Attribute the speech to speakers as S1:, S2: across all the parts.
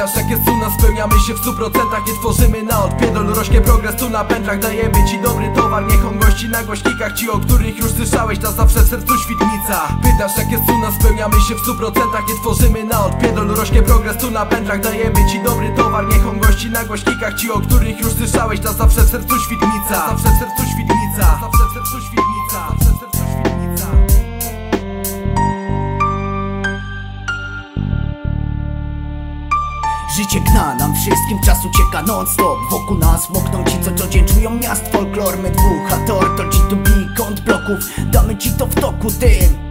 S1: Pytasz jak jest u nas, spełniamy się w stu procentach Nie tworzymy na odpierdol, rośnie progres tu na pętlach Dajemy ci dobry towar, niech on gości na głośnikach Ci, o których już słyszałeś, ta zawsze w sercu świetnica Pytasz jak jest u nas, spełniamy się w stu procentach Nie tworzymy na odpierdol, rośnie progres tu na pętlach Dajemy ci dobry towar, niech on gości na głośnikach Ci, o których już słyszałeś, ta zawsze w sercu świetnica Zawsze w sercu Zawsze w sercu Zawsze w sercu
S2: Życie gna, nam wszystkim czas ucieka non-stop. Wokół nas mokną ci, co co dzień czują miast. Folklor, my dwóch, a tor to G2B Kąt bloków, damy ci to w toku tym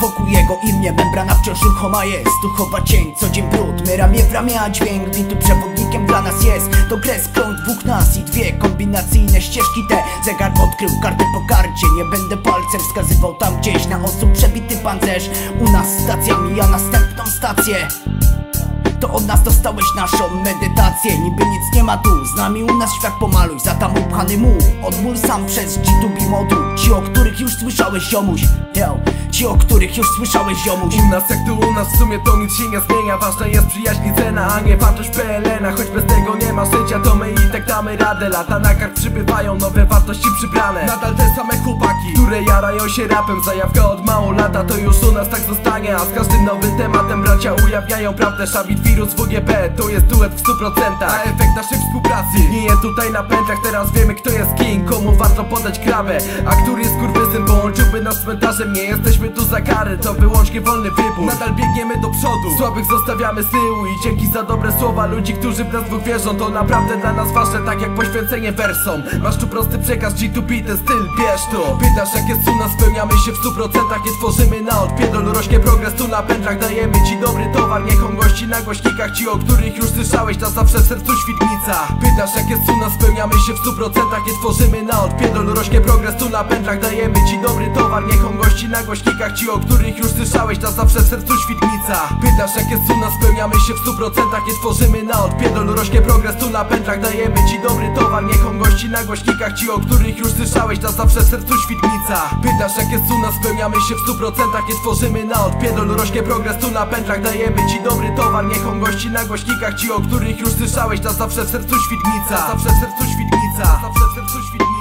S2: Wokół jego imię membrana wciąż ruchoma jest. Tu chowa cień, co dzień brud, my ramię w ramię A dźwięk bitu przewodnikiem dla nas jest. To kres krąg dwóch nas i dwie kombinacyjne ścieżki. Te Zegar odkrył kartę po karcie. Nie będę palcem wskazywał tam gdzieś Na osób przebity pancerz. U nas stacja mija następną stację to od nas dostałeś naszą medytację. Niby nic nie ma tu, z nami u nas świat pomaluj. Za tam upchany mu, odmól sam przez G2B modu Ci o których już słyszałeś ziomuś Yo, ci o których już słyszałeś ziomuś.
S1: U nas jak tu u nas w sumie to nic się nie zmienia. Ważna jest przyjaźń i cena, a nie wartość PLN-a. Choć bez tego nie ma życia, to my i tak damy radę. Lata na kark przybywają, nowe wartości przybrane. Nadal te same chłopaki, które jarają się rapem. Zajawka od mało lata, to już u nas tak zostanie. A z każdym nowym tematem bracia ujawniają prawdę. Szabit wirus WGP, to jest duet w 100% A efekt naszej współpracy nie jest tutaj na pętlach. Teraz wiemy kto jest king, komu warto podać krawę. A który jest kurwysyn, połączyłby nas cmentarzem. Nie jesteśmy tu za karę, to wyłącznie wolny wybór. Nadal biegniemy do przodu, słabych zostawiamy z tyłu I dzięki za dobre słowa ludzi, którzy w nas dwóch wierzą To naprawdę dla nas ważne, tak jak poświęcenie wersom. Masz tu prosty przekaz, G2B, ten styl, bierz to. Pytasz jak jest u nas, spełniamy się w 100% Nie tworzymy na odpierdol, rośnie progres tu na pętlach Dajemy ci dobry towar, niech on gości na głośnikach Ci, o których już słyszałeś, ta zawsze w sercu świetnica Pytasz jak jest u nas, spełniamy się w 100% Nie tworzymy na odpierdol, rośnie progres tu na pętlach Dajemy ci dobry towar, niech on gości na głośnikach Ci, o których już słyszałeś, ta zawsze w sercu świetnica Pytasz jak jest u nas, spełniamy się w 100% Nie tworzymy na odpierdol, rośnie progres tu na pętlach. Dajemy ci dobry towar, niech on gości na głośnikach Ci, o których już słyszałeś, ta zawsze w sercu świetnica Pytasz jak jest u nas, spełniamy się w 100% Nie tworzymy na odpierdol, rośnie progres tu na pętlach. Dajemy ci dobry towar, niech on gości na głośnikach Ci, o których już słyszałeś, ta zawsze w sercu świetnica Zawsze w sercu świetnica Zawsze w sercu świetnica